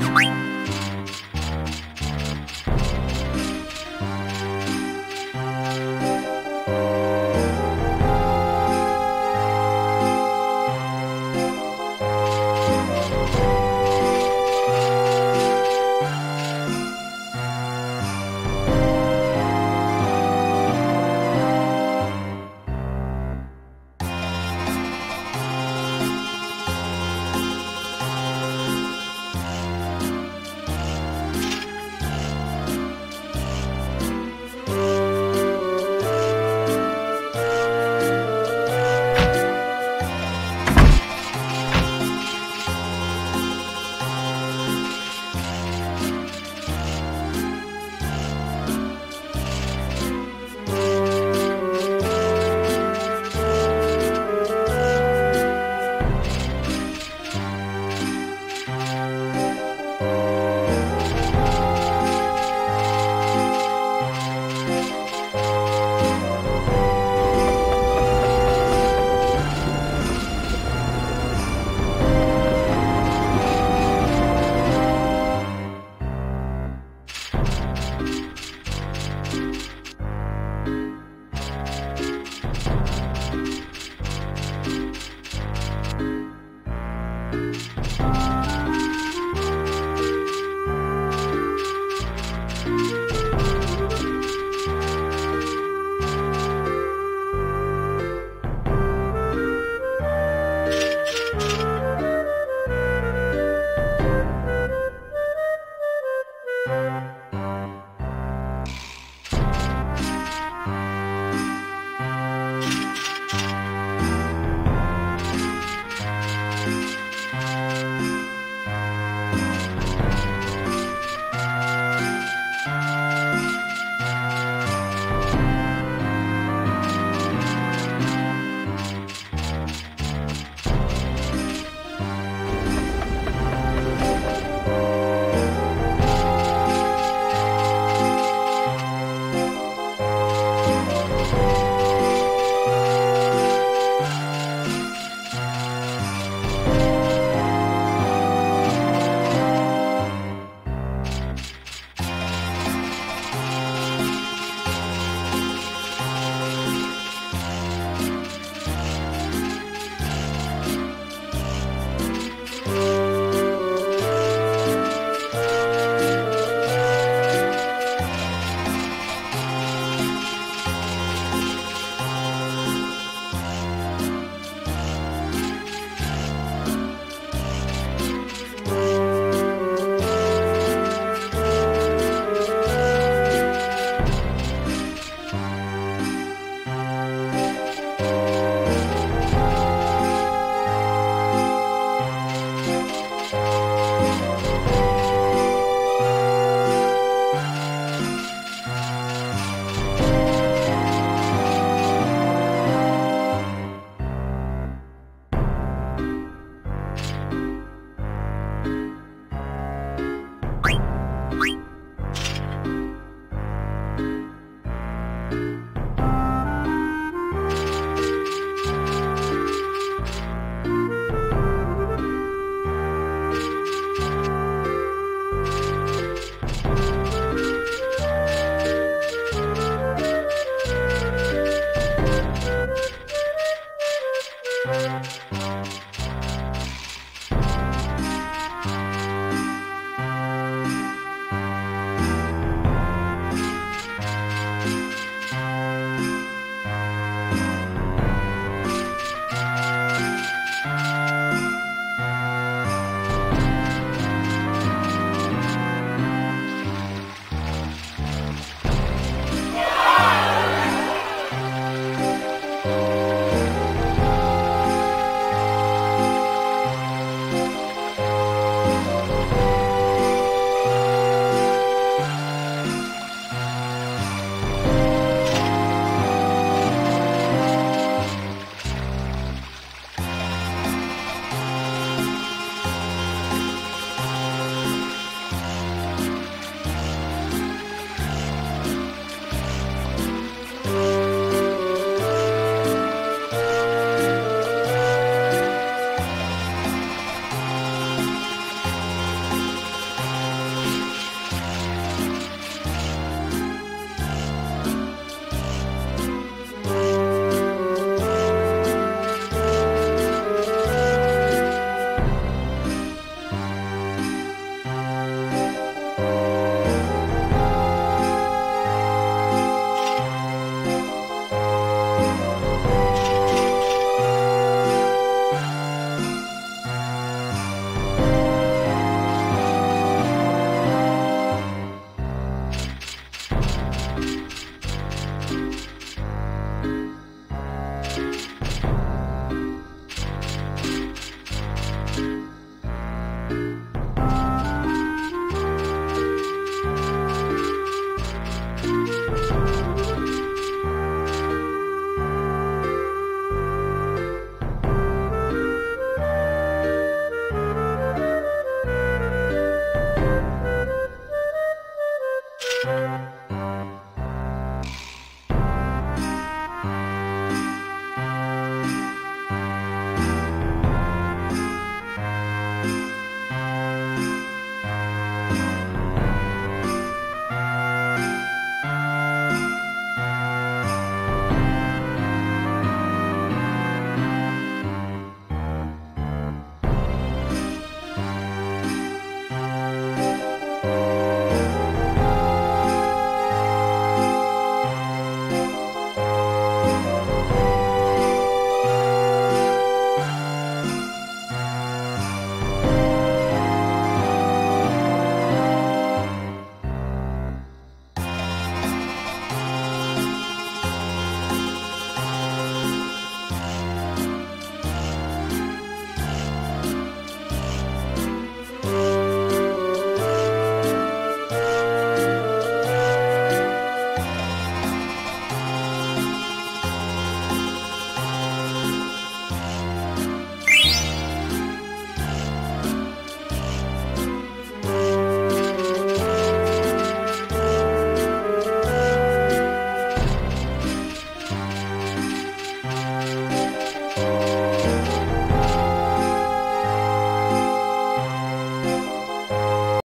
Bye.